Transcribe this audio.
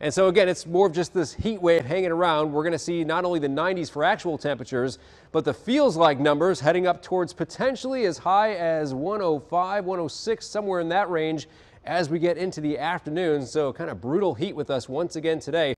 And so again, it's more of just this heat wave hanging around. We're going to see not only the 90s for actual temperatures, but the feels like numbers heading up towards potentially as high as 105, 106, somewhere in that range as we get into the afternoon. So kind of brutal heat with us once again today.